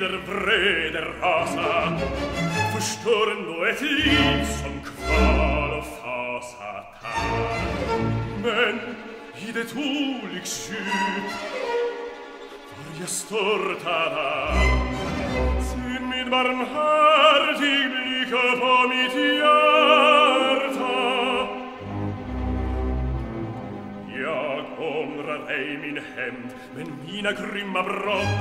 jeder breder rasa Verstorno et ipsum qualo fasata Men ide tulic scip Varia storta da Sin mit barmhartig blick auf omitiam ei min hemd, men mina grymma brott.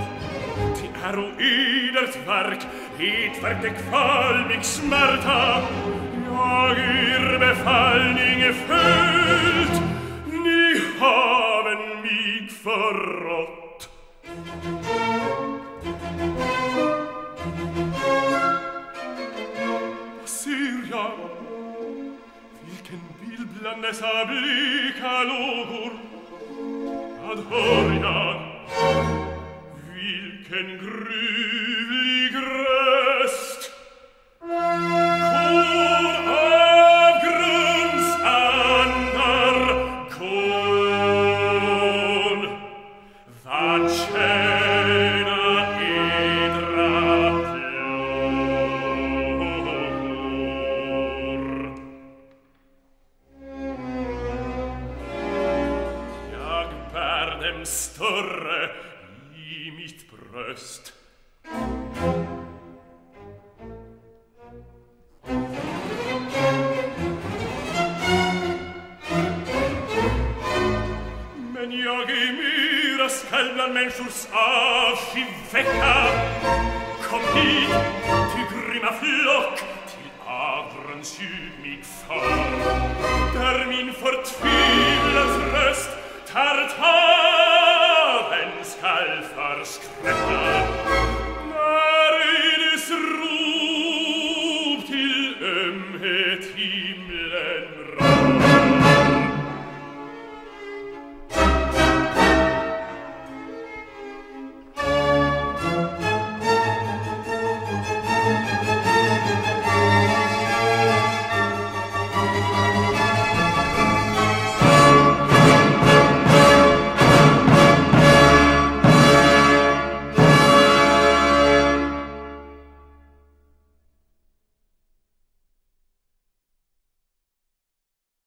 Ty äro ydert verk, hit verk kvalmig kval smärta. Jag er befallning är ni haven mig förrått. Ser jag, vilken bild bland dessa bleka lågor Florian, vilken grün. Fensterre, die mich tröst. Men jag i myra skall bland människors avsky väcka Kom hit, ty grymma flock, till avrens ljud mig far Där min förtvivlans röst tar tag Himmeln